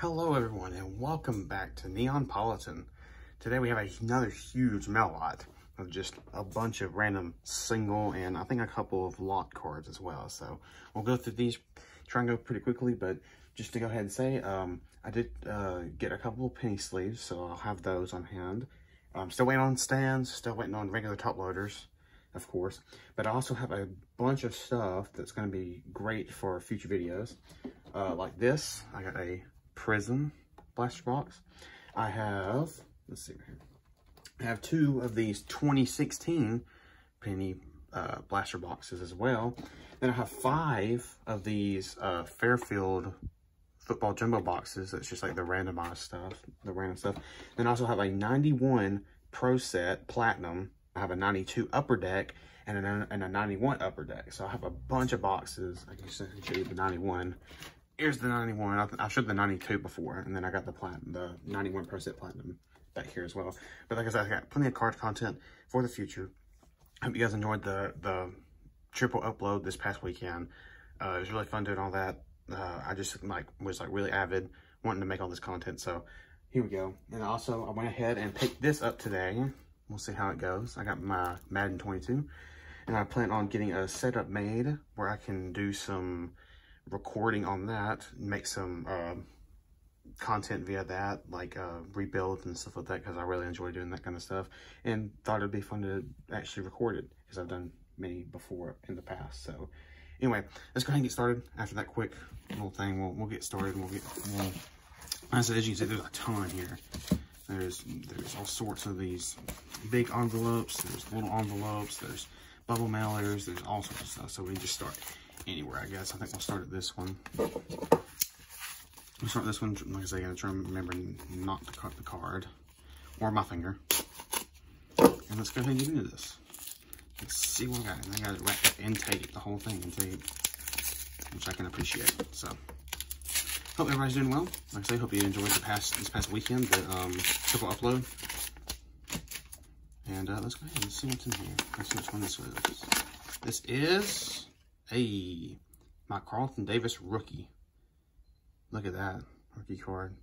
Hello everyone and welcome back to Neonpolitan. Today we have another huge mail lot of just a bunch of random single and I think a couple of lot cards as well. So we'll go through these, try and go pretty quickly, but just to go ahead and say, um, I did uh, get a couple of penny sleeves, so I'll have those on hand. I'm still waiting on stands, still waiting on regular top loaders, of course. But I also have a bunch of stuff that's going to be great for future videos. Uh, like this, I got a Prizm blaster box. I have, let's see here. I have two of these 2016 penny uh, blaster boxes as well. Then I have five of these uh, Fairfield football jumbo boxes. That's just like the randomized stuff, the random stuff. Then I also have a 91 Pro Set Platinum. I have a 92 Upper Deck and a, and a 91 Upper Deck. So I have a bunch of boxes. I can show you the 91. Here's the 91. I, I showed the 92 before, and then I got the platinum, the 91 Pro Set Platinum back here as well. But like I said, I got plenty of card content for the future. Hope you guys enjoyed the the triple upload this past weekend. Uh, it was really fun doing all that uh, I just like was like really avid wanting to make all this content. So here we go. And also I went ahead and picked this up today. We'll see how it goes. I got my Madden 22 and I plan on getting a setup made where I can do some recording on that, make some uh, content via that, like uh, and stuff like that, because I really enjoy doing that kind of stuff, and thought it'd be fun to actually record it, because I've done many before in the past. So Anyway, let's go ahead and get started. After that quick little thing, we'll, we'll get started. We'll get, we'll, as, as you can see, there's a ton here. There's, there's all sorts of these big envelopes. There's little envelopes. There's bubble mailers. There's all sorts of stuff. So we just start anywhere, I guess. I think we'll start at this one. We'll start this one. Like I say, I'm going to try and remember not to cut the card or my finger. And let's go ahead and get into this. Let's see what I got. And I got it wrapped up in tape, the whole thing in tape, which I can appreciate. So, hope everybody's doing well. Like I say, hope you enjoyed the past this past weekend, the um, triple upload. And uh, let's go ahead and see what's in here. Let's see which one this is. This is a my Carlton Davis rookie. Look at that rookie card.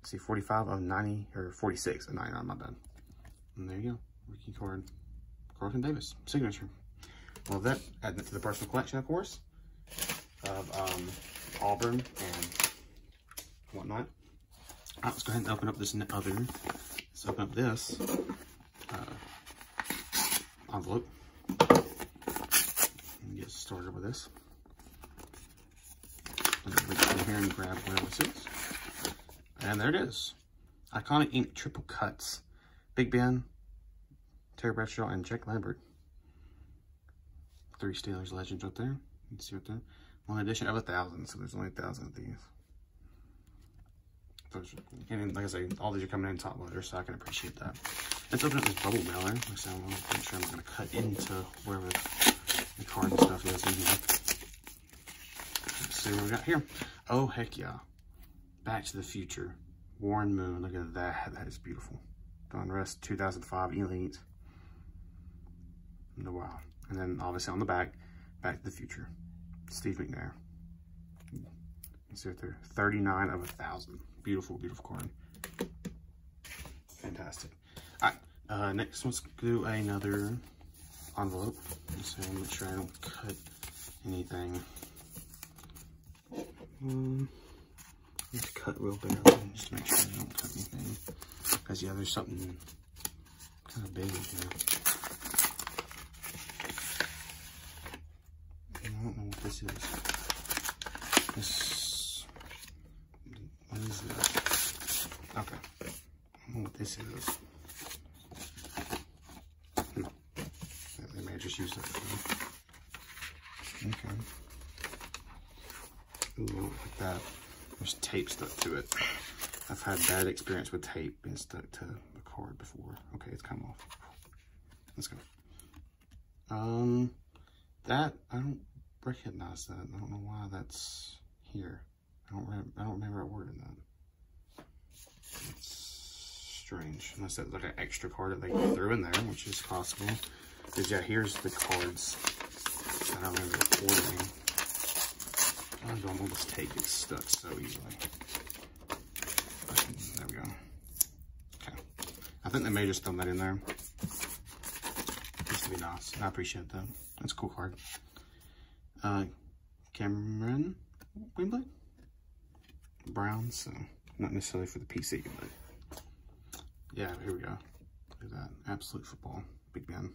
Let's see, 45 of 90 or 46 of 99. My bad. And there you go, rookie card. Carlton Davis signature. Well, that. Add that to the personal collection, of course, of um, Auburn and whatnot. Let's go ahead and open up this other. Let's open up this uh, envelope. Started with this. Here and grab where this is. And there it is. Iconic Ink Triple Cuts. Big Ben, Terry Bradshaw, and Jack Lambert. Three Steelers legends right there. You see what there. One edition of a thousand, so there's only a thousand of these. And like I say, all these are coming in top loader, so I can appreciate that. Let's open up this bubble mailer. Like I said, I'm make sure I'm going to cut into wherever the card and stuff is in here. Let's see what we got here. Oh, heck yeah. Back to the Future. Warren Moon. Look at that. That is beautiful. Donruss 2005 Elite. No wow. And then obviously on the back, Back to the Future. Steve McNair. You see right there, 39 of a thousand. Beautiful, beautiful card. Fantastic. All right, uh, next let's do another envelope. So make sure I don't cut anything. Um, let's cut real bit just to make sure I don't cut anything. Because yeah, there's something kind of big in here. I don't know what this is. This. What is this? Okay. I don't know what this is. No. They may just use that. Okay. Ooh, at that. There's tape stuck to it. I've had bad experience with tape being stuck to the card before. Okay, it's come off. Let's go. Um, that, I don't recognize that. I don't know why that's here. I don't I don't remember a word in that. It's strange. Unless that's like an extra card that they threw in there, which is possible. Because, yeah, here's the cards that I remember ordering. I don't want this tape gets stuck so easily. There we go. Okay. I think they may just throw that in there. Just to be nice. I appreciate that. That's a cool card. Uh, Cameron Wimbley? Brown, so not necessarily for the PC, but yeah, here we go. Look at that. Absolute football. Big Ben.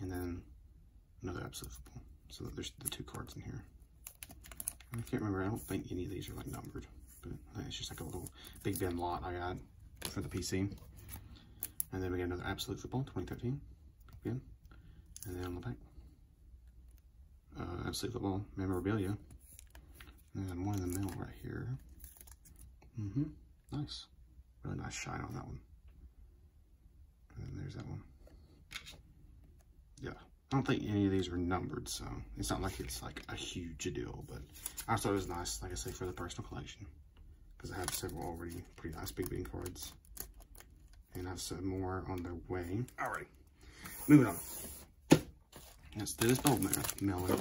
And then another absolute football. So there's the two cards in here. I can't remember. I don't think any of these are like numbered, but it's just like a little Big Ben lot I got for the PC. And then we got another Absolute Football 2013, Big Ben. And then on the back, uh, Absolute Football memorabilia. And then one in the middle right here. Mm-hmm. Nice. Really nice shine on that one. And then there's that one. Yeah. I don't think any of these are numbered, so it's not like it's like a huge deal, but I thought it was nice, like I say, for the personal collection. Because I have several already pretty nice Big Ben cards. And I have some more on their way. Alright, moving on. Let's do this bold melon.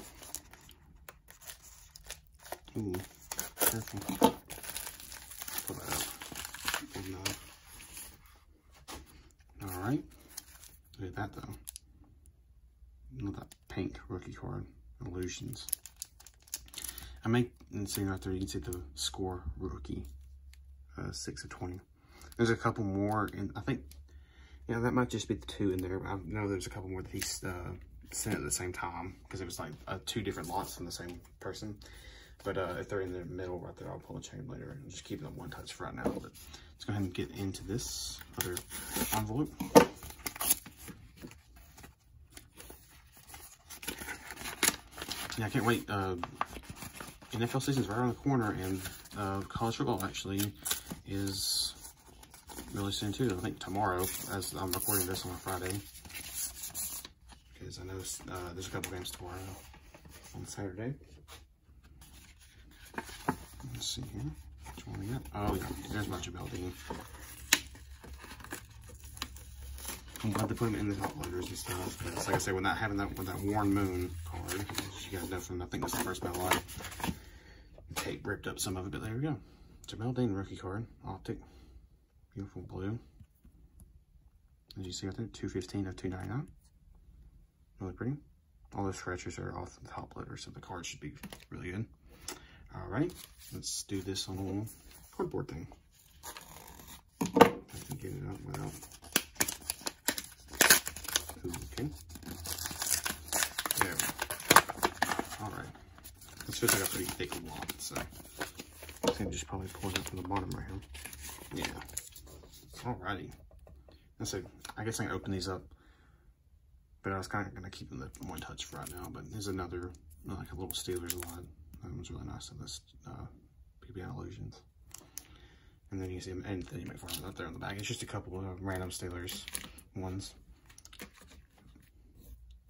Ooh, careful. Pull that out. Alright. Look at that though. That pink rookie card. Illusions. I and see right there, you can see the score rookie. Uh, 6 of 20. There's a couple more, and I think, yeah, that might just be the two in there. I know there's a couple more that he uh, sent at the same time, because it was like uh, two different lots from the same person. But uh, if they're in the middle right there, I'll pull a chain later and just keep them one touch for right now. But let's go ahead and get into this other envelope. Yeah, I can't wait. Uh, NFL season's right around the corner, and uh, college football actually is really soon too. I think tomorrow, as I'm recording this on a Friday, because I know uh, there's a couple games tomorrow on Saturday. Let's see here. Which one we got? Oh, yeah, there's a bunch of I'm glad they put them in the top loaders and stuff. But like I said, when that having that with that Warren Moon card, you guys know from I think that's the first battle I tape ripped up some of it, but there we go. Jamel Dean rookie card, optic, beautiful blue. As you see I think 215 of 299. Really pretty. All those scratches are off the top loader, so the card should be really good. All right, let's do this on a little cardboard thing. I can get it out without Okay. There we go. All right. This feels like a pretty thick wad, so I think just probably pull it up from the bottom right here. Yeah. Alrighty. And so I guess I can open these up, but I was kind of going to keep them the one touch for right now. But there's another, like a little Steelers lot. That one's really nice. of this uh, PBN Illusions. And then you see and then you might Anthony McFarland up there on the back. It's just a couple of random Steelers ones.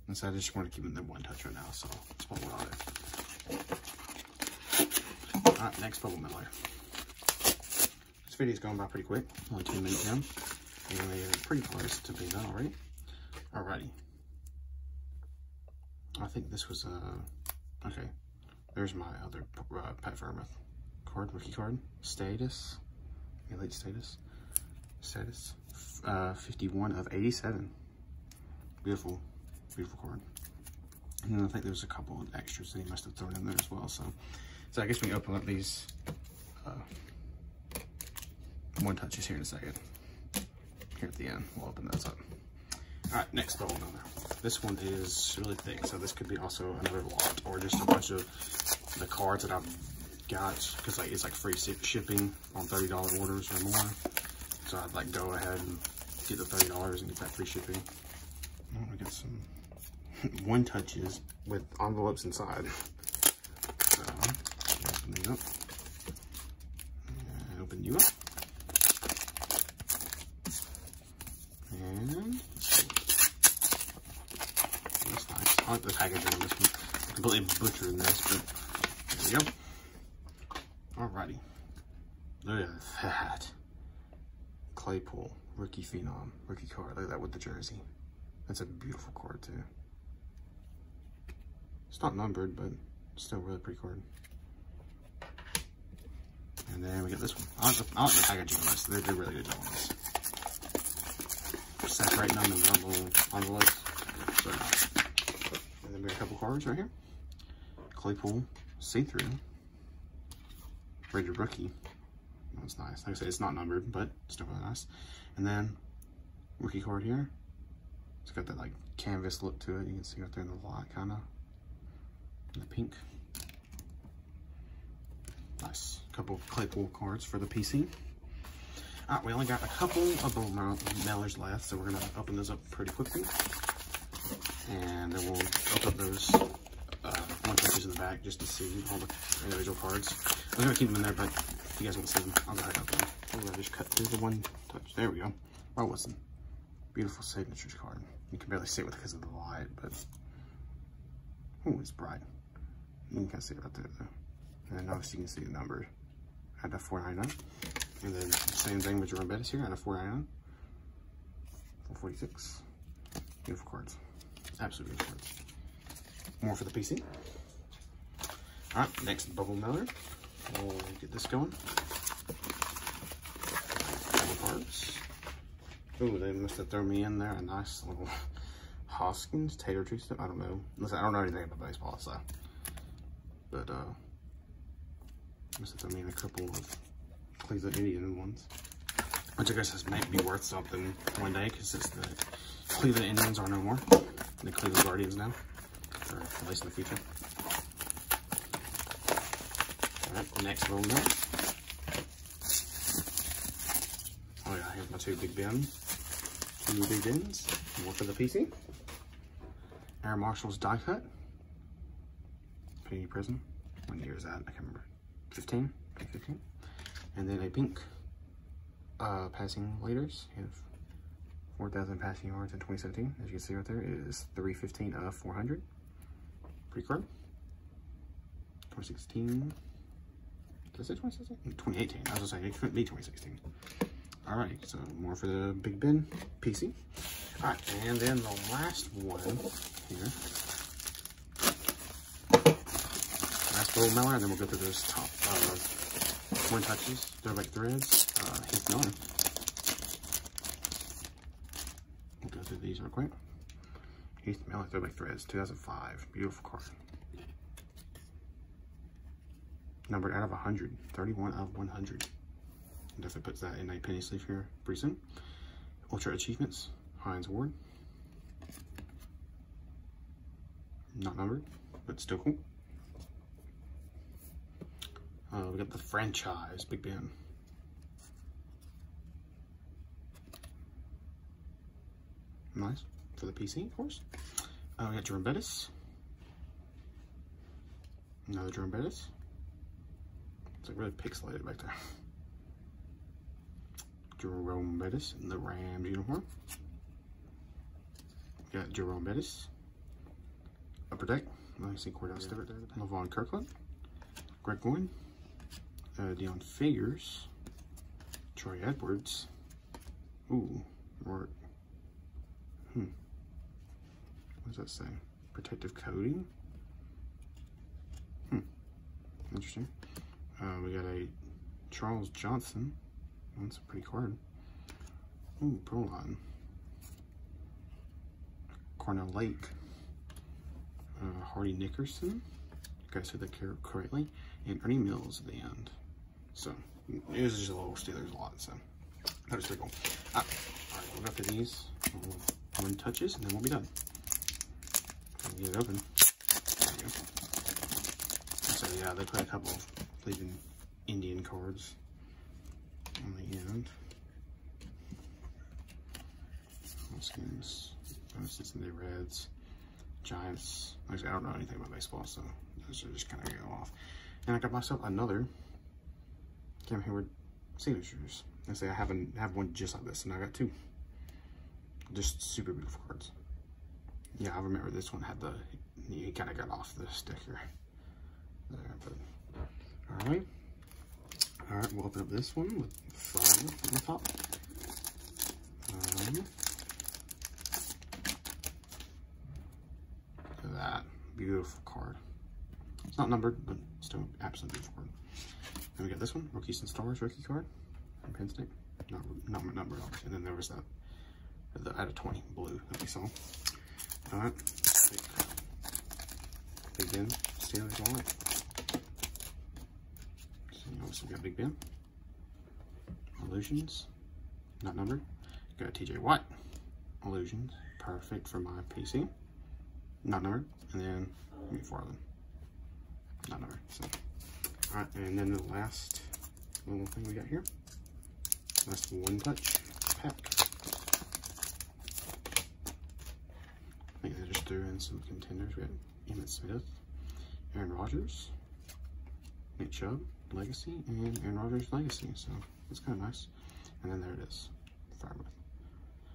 And so I just want to keep it in one touch right now, so that's what we're on it. Alright, next Bubble Miller. This video's going by pretty quick, only two minutes in. And we're pretty close to being done already. Alrighty. I think this was, uh, okay. There's my other uh, Pat Freiermuth card, rookie card. Status, elite status, status, uh, 51 of 87. Beautiful beautiful card. And then I think there's a couple of extras that he must have thrown in there as well. So, so I guess we can open up these uh, one touches here in a second. Here at the end, we'll open those up. All right, next bubble number. This one is really thick, so this could be also another lot or just a bunch of the cards that I've got because like it's like free shipping on $30 orders or more. So I'd like go ahead and get the $30 and get that free shipping. Oh, we got some one touches with envelopes inside. So, open up. And open you up. And that's nice. I like the packaging on this one. Completely butchering this, but there we go. Alrighty. Look at that. Claypool, rookie phenom, rookie card. Look at that with the jersey. That's a beautiful card too. It's not numbered, but still really pretty card. And then we get this one. I like the, I like the packaging on this. They do really good job on this. separating them and they're little envelopes. So, and then we got a couple cards right here. Claypool, see-through, rated rookie. That's nice. Like I said, it's not numbered, but still really nice. And then rookie card here. It's got that like canvas look to it. You can see right there in the light, kind of. The pink. Nice. Couple of Claypool cards for the PC. All right, we only got a couple of the mailers left, so we're gonna open those up pretty quickly. And then we'll open up those uh, one touches in the back just to see all the individual cards. I'm gonna keep them in there, but if you guys want to see them, I'll go ahead and open them. I'm gonna just cut through the one touch. There we go. Rod Woodson. Beautiful signatures card. You can barely see it because of the light, but oh, it's bright. You can see right there, though. And obviously you can see the number at the 499. And then same thing with Jerome Bettis here at a 499. 446. Beautiful cards. Absolutely beautiful cards. More for the PC. All right, next bubble mailer. We'll get this going. Cards. Ooh, they must have thrown me in there a nice little Hoskins tater tree stuff. I don't know. Listen, I don't know anything about baseball, so. But, uh, must have thrown me in a couple of Cleveland Indian ones. Which I guess this might be worth something one day, because it's the Cleveland Indians are no more. The Cleveland Guardians now. Or at least in the future. Alright, next little note. Oh yeah, here's my two Big Bens. Two Big Bens. More for the PC. Air Marshall's die cut. Panini Prizm. What year is that? I can't remember. 15? 15? And then a pink uh, passing leaders. You have 4,000 passing yards in 2017. As you can see right there, it is 315 of 400. Pre-card. 2016. Did I say 2016? 2018. I was gonna say, it couldn't be 2016. All right, so more for the Big Ben PC. All right, and then the last one here. Little mailer, and then we'll go through those top uh, one touches, throwback threads, uh, Heath Miller. We'll go through these real quick. Heath Miller, throwback threads, 2005. Beautiful card. Numbered out of 100, 31 out of 100. Definitely puts that in a penny sleeve here soon. Ultra Achievements, Hines Ward. Not numbered, but still cool. Uh, we got the franchise, Big Ben. Nice. For the PC, of course. Uh, we got Jerome Bettis. Another Jerome Bettis. It's like really pixelated back there. Jerome Bettis in the Rams uniform. We Got Jerome Bettis. Upper deck. Me see Kordell Stewart there. Levon Kirkland. Greg Goin. Uh, Deon Figures. Troy Edwards. Ooh. Or, hmm. What does that say? Protective coating. Hmm. Interesting. Uh, we got a Charles Johnson. That's a pretty card. Ooh, Proline. Carnell Lake. Uh, Hardy Nickerson. I said that correctly. And Ernie Mills at the end. So, it was just a little Steelers a lot, so that was pretty cool. Ah, all right, we'll go through these one touches, and then we'll be done. Get it open. So, yeah, they put a couple of Cleveland Indian cards on the end. Skins, Cincinnati Reds, Giants. Actually, I don't know anything about baseball, so those are just kind of go off. And I got myself another Cam Heyward signatures. I say I haven't have one just like this, and I got two. Just super beautiful cards. Yeah, I remember this one had the he kind of got off the sticker there, but all right. All right, we'll open up this one with five on the top. Um, that beautiful card. It's not numbered, but still absolutely beautiful. Then we got this one, Rookies and Stars rookie card from Penn State. Not, not numbered, obviously. And then there was that the, out of 20 blue that we saw. All right, Big Ben Steelers wallet. So you obviously got Big Ben. Illusions, not numbered. Got TJ Watt. Illusions, perfect for my PC. Not numbered. And then them. Not numbered. So, and then the last little thing we got here. Last one touch pack. I think they just threw in some contenders. We had Emmitt Smith, Aaron Rodgers, Nick Chubb, Legacy, and Aaron Rodgers Legacy. So it's kind of nice. And then there it is, Freiermuth.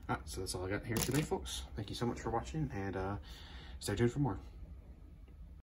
Alright, so that's all I got here today, folks. Thank you so much for watching, and uh, stay tuned for more.